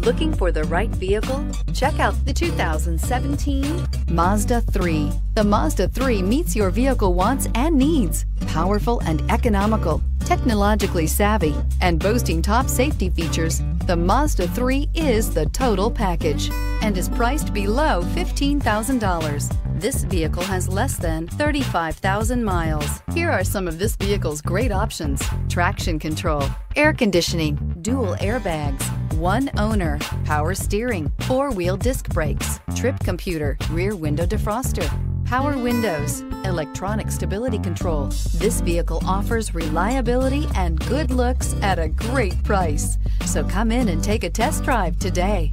Looking for the right vehicle? Check out the 2017 Mazda 3. The Mazda 3 meets your vehicle wants and needs. Powerful and economical, technologically savvy, and boasting top safety features, the Mazda 3 is the total package and is priced below $15,000. This vehicle has less than 35,000 miles. Here are some of this vehicle's great options. Traction control, air conditioning, dual airbags, one owner, power steering, four-wheel disc brakes, trip computer, rear window defroster, power windows, electronic stability control. This vehicle offers reliability and good looks at a great price. So come in and take a test drive today.